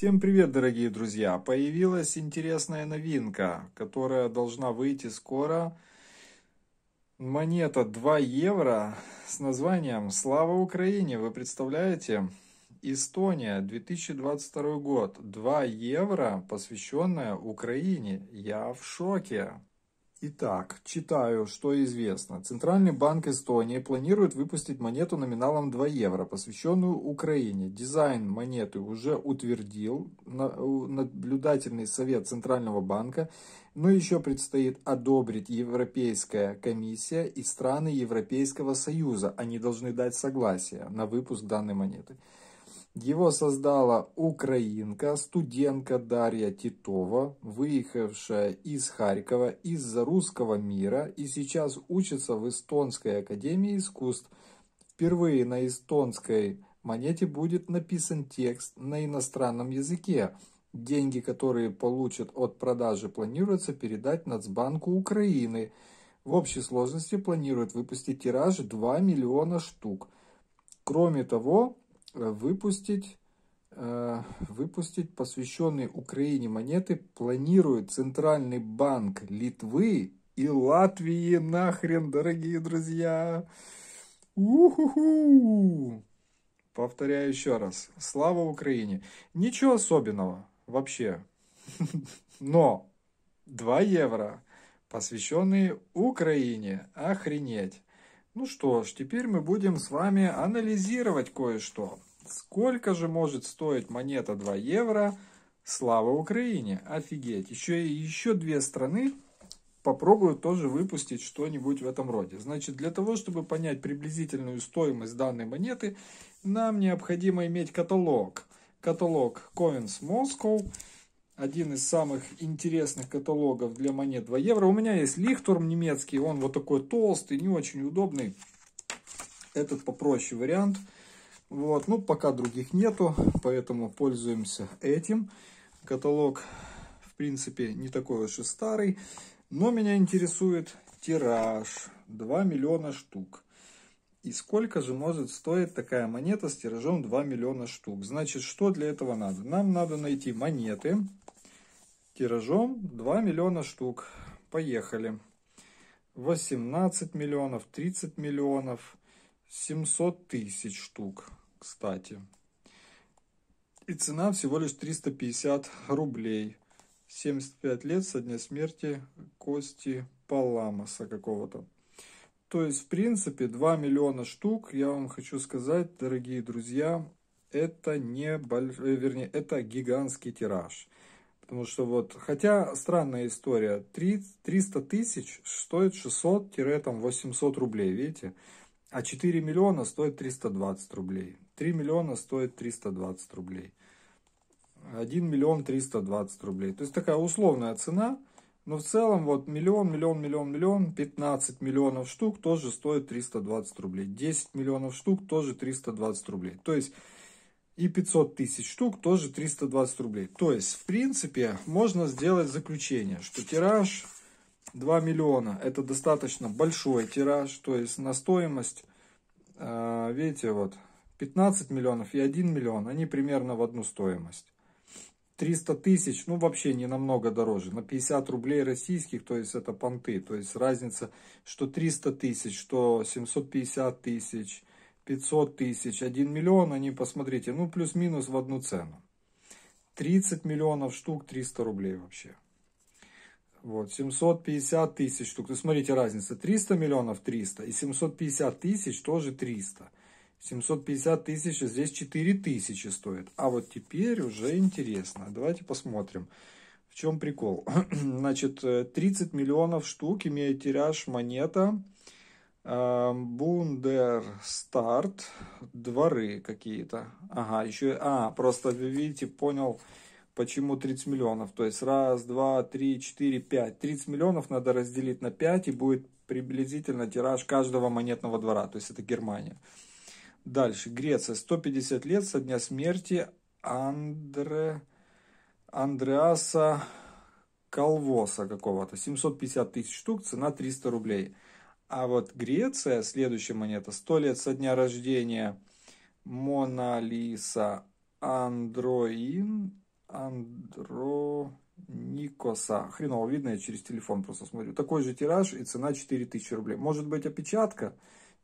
Всем привет, дорогие друзья! Появилась интересная новинка, которая должна выйти скоро. Монета 2 евро с названием «Слава Украине». Вы представляете? Эстония, 2022 год. 2 евро, посвященная Украине. Я в шоке. Итак, читаю, что известно. Центральный банк Эстонии планирует выпустить монету номиналом 2 евро, посвященную Украине. Дизайн монеты уже утвердил наблюдательный совет Центрального банка, но еще предстоит одобрить Европейская комиссия и страны Европейского Союза. Они должны дать согласие на выпуск данной монеты. Его создала украинка, студентка Дарья Титова, выехавшая из Харькова из-за русского мира и сейчас учится в Эстонской академии искусств. Впервые на эстонской монете будет написан текст на иностранном языке. Деньги, которые получат от продажи, планируется передать Нацбанку Украины. В общей сложности планируют выпустить тираж 2 миллиона штук. Кроме того, выпустить, э, выпустить посвященные Украине монеты планирует Центральный банк Литвы и Латвии нахрен, дорогие друзья. Уху! Повторяю еще раз. Слава Украине. Ничего особенного вообще. Но 2 евро, посвященные Украине. Охренеть. Ну что ж, теперь мы будем с вами анализировать кое-что. Сколько же может стоить монета 2 евро? Слава Украине! Офигеть! Еще и еще две страны попробуют тоже выпустить что-нибудь в этом роде. Значит, для того, чтобы понять приблизительную стоимость данной монеты, нам необходимо иметь каталог. Каталог Coins Moscow один из самых интересных каталогов для монет 2 евро. У меня есть Лихтурм немецкий, он вот такой толстый, не очень удобный. Этот попроще вариант. Вот, ну пока других нету, поэтому пользуемся этим. Каталог, в принципе, не такой уж и старый, но меня интересует тираж 2 миллиона штук. И сколько же может стоить такая монета с тиражом 2 миллиона штук? Значит, что для этого надо? Нам надо найти монеты, тиражом 2 миллиона штук. Поехали. 18 миллионов, 30 миллионов, 700 тысяч штук, кстати. И цена всего лишь 350 рублей. 75 лет со дня смерти Кости Паламаса какого-то. То есть, в принципе, 2 миллиона штук, я вам хочу сказать, дорогие друзья, это не больш... Э, вернее, это гигантский тираж. Потому что вот, хотя странная история, 3, 300 тысяч стоит 600-800 рублей, видите? А 4 миллиона стоит 320 рублей. 3 миллиона стоит 320 рублей. 1 миллион 320 рублей. То есть такая условная цена. Но в целом вот миллион, миллион, миллион, миллион, 15 миллионов штук тоже стоит 320 рублей. 10 миллионов штук тоже 320 рублей. То есть и 500 тысяч штук тоже 320 рублей. То есть, в принципе, можно сделать заключение, что тираж 2 миллиона это достаточно большой тираж, то есть на стоимость, э, видите, вот 15 миллионов и 1 миллион, они примерно в одну стоимость. 300 тысяч, ну вообще не намного дороже, на 50 рублей российских, то есть это понты, то есть разница, что 300 тысяч, что 750 тысяч, 500 тысяч, 1 миллион, они, посмотрите, ну плюс-минус в одну цену. 30 миллионов штук, 300 рублей вообще. Вот, 750 тысяч штук. То смотрите, разница. 300 миллионов 300 и 750 тысяч тоже 300. 750 тысяч, здесь 4 тысячи стоит. А вот теперь уже интересно. Давайте посмотрим, в чем прикол. Значит, 30 миллионов штук имеет тираж монета Бундер старт, дворы какие-то. Ага, еще, а, просто, вы видите, понял, почему 30 миллионов. То есть, раз, два, три, четыре, пять. 30 миллионов надо разделить на 5, и будет приблизительно тираж каждого монетного двора. То есть, это Германия. Дальше, Греция, 150 лет со дня смерти Андре, Андреаса Калвоса какого-то. 750 тысяч штук, цена 300 рублей. А вот Греция, следующая монета, 100 лет со дня рождения Мона Лиса Андроин, Андроникоса. Хреново видно, я через телефон просто смотрю. Такой же тираж и цена 4000 рублей. Может быть опечатка?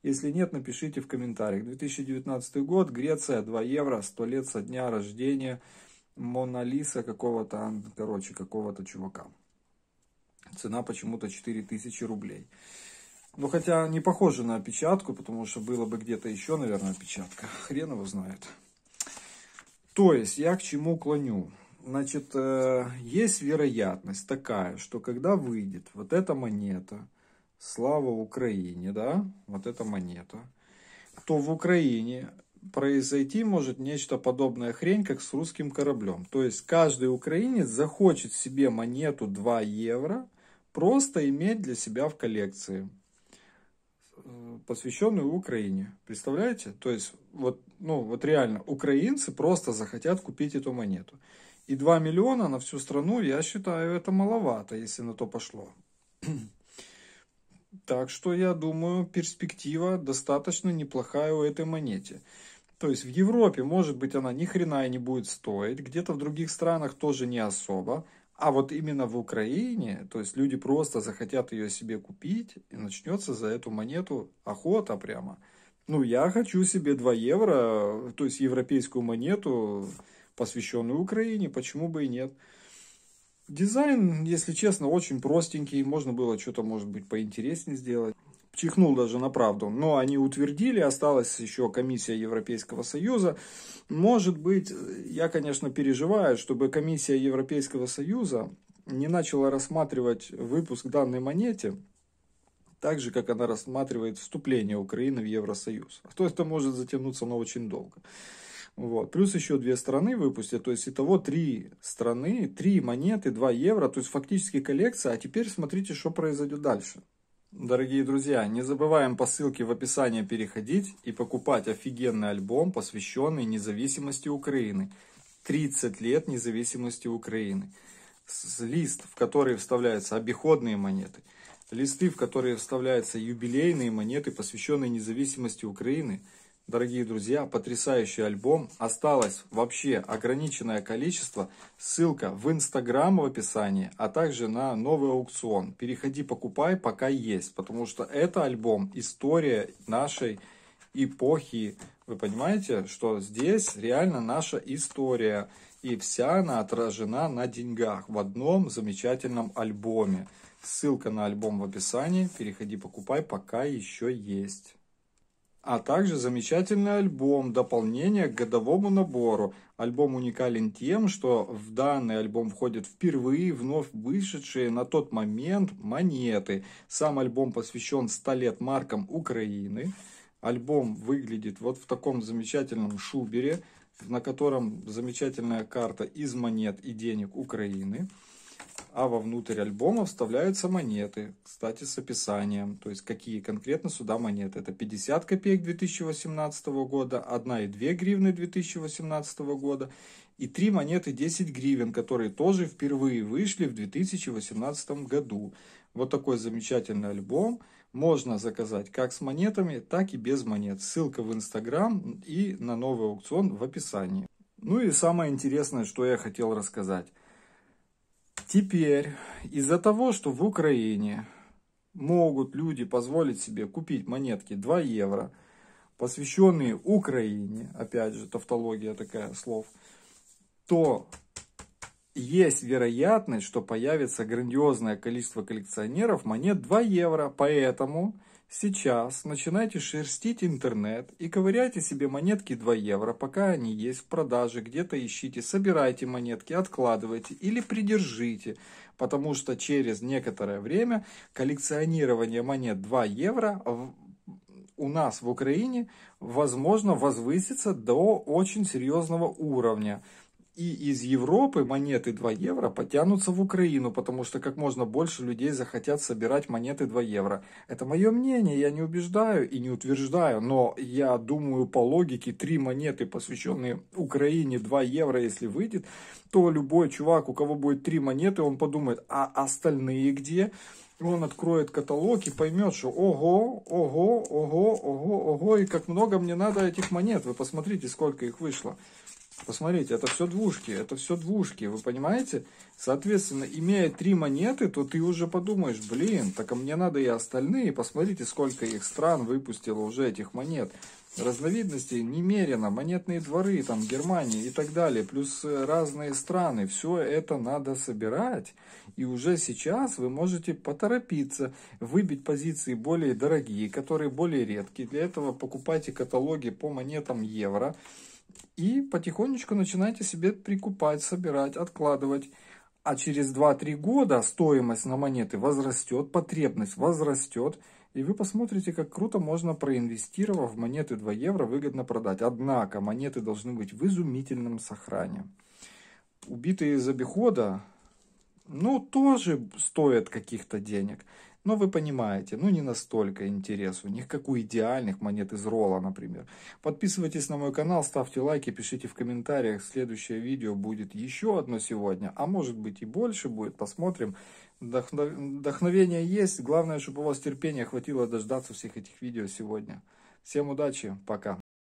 Если нет, напишите в комментариях. 2019 год, Греция, 2 евро, 100 лет со дня рождения Монолиса какого-то, короче, какого-то чувака. Цена почему-то 4000 рублей. Ну, хотя не похоже на опечатку, потому что было бы где-то еще, наверное, опечатка. Хрен его знает. То есть, я к чему клоню? Значит, э, есть вероятность такая, что когда выйдет вот эта монета, слава Украине, да, вот эта монета, то в Украине произойти может нечто подобное хрень, как с русским кораблем. То есть каждый украинец захочет себе монету 2 евро просто иметь для себя в коллекции, э, посвященную Украине. Представляете? То есть вот, ну, вот реально украинцы просто захотят купить эту монету. И 2 миллиона на всю страну, я считаю, это маловато, если на то пошло. Так что я думаю, перспектива достаточно неплохая у этой монете. То есть в Европе, может быть, она ни хрена и не будет стоить, где-то в других странах тоже не особо. А вот именно в Украине, то есть люди просто захотят ее себе купить, и начнется за эту монету охота прямо. Ну, я хочу себе 2 евро, то есть европейскую монету, посвященную Украине, почему бы и нет. Дизайн, если честно, очень простенький, можно было что-то, может быть, поинтереснее сделать чихнул даже на правду. Но они утвердили, осталась еще комиссия Европейского Союза. Может быть, я, конечно, переживаю, чтобы комиссия Европейского Союза не начала рассматривать выпуск данной монете так же, как она рассматривает вступление Украины в Евросоюз. А то это может затянуться на очень долго. Вот. Плюс еще две страны выпустят, то есть итого три страны, три монеты, два евро, то есть фактически коллекция. А теперь смотрите, что произойдет дальше. Дорогие друзья, не забываем по ссылке в описании переходить и покупать офигенный альбом, посвященный независимости Украины. 30 лет независимости Украины. Лист, в который вставляются обиходные монеты. Листы, в которые вставляются юбилейные монеты, посвященные независимости Украины – Дорогие друзья, потрясающий альбом. Осталось вообще ограниченное количество. Ссылка в Инстаграм в описании, а также на новый аукцион. Переходи, покупай, пока есть. Потому что это альбом история нашей эпохи. Вы понимаете, что здесь реально наша история. И вся она отражена на деньгах в одном замечательном альбоме. Ссылка на альбом в описании. Переходи, покупай, пока еще есть а также замечательный альбом, дополнение к годовому набору. Альбом уникален тем, что в данный альбом входят впервые вновь вышедшие на тот момент монеты. Сам альбом посвящен 100 лет маркам Украины. Альбом выглядит вот в таком замечательном шубере, на котором замечательная карта из монет и денег Украины а вовнутрь альбома вставляются монеты, кстати, с описанием, то есть какие конкретно сюда монеты. Это 50 копеек 2018 года, 1 и 2 гривны 2018 года и 3 монеты 10 гривен, которые тоже впервые вышли в 2018 году. Вот такой замечательный альбом можно заказать как с монетами, так и без монет. Ссылка в Инстаграм и на новый аукцион в описании. Ну и самое интересное, что я хотел рассказать. Теперь из-за того, что в Украине могут люди позволить себе купить монетки 2 евро, посвященные Украине, опять же тавтология такая слов, то есть вероятность, что появится грандиозное количество коллекционеров монет 2 евро. Поэтому Сейчас начинайте шерстить интернет и ковыряйте себе монетки 2 евро, пока они есть в продаже, где-то ищите, собирайте монетки, откладывайте или придержите, потому что через некоторое время коллекционирование монет 2 евро у нас в Украине возможно возвысится до очень серьезного уровня и из Европы монеты 2 евро потянутся в Украину, потому что как можно больше людей захотят собирать монеты 2 евро. Это мое мнение, я не убеждаю и не утверждаю, но я думаю по логике, три монеты, посвященные Украине 2 евро, если выйдет, то любой чувак, у кого будет три монеты, он подумает, а остальные где? Он откроет каталог и поймет, что ого, ого, ого, ого, ого, и как много мне надо этих монет. Вы посмотрите, сколько их вышло. Посмотрите, это все двушки, это все двушки, вы понимаете? Соответственно, имея три монеты, то ты уже подумаешь, блин, так а мне надо и остальные. Посмотрите, сколько их стран выпустило уже этих монет. Разновидностей немерено, монетные дворы, там, Германии и так далее, плюс э, разные страны. Все это надо собирать. И уже сейчас вы можете поторопиться, выбить позиции более дорогие, которые более редкие. Для этого покупайте каталоги по монетам евро. И потихонечку начинайте себе прикупать, собирать, откладывать. А через 2-3 года стоимость на монеты возрастет, потребность возрастет. И вы посмотрите, как круто можно проинвестировав в монеты 2 евро выгодно продать. Однако монеты должны быть в изумительном сохране. Убитые из обихода, ну, тоже стоят каких-то денег. Но вы понимаете, ну не настолько интерес у них, как у идеальных монет из ролла, например. Подписывайтесь на мой канал, ставьте лайки, пишите в комментариях. Следующее видео будет еще одно сегодня, а может быть и больше будет, посмотрим. Вдохновение есть, главное, чтобы у вас терпения хватило дождаться всех этих видео сегодня. Всем удачи, пока.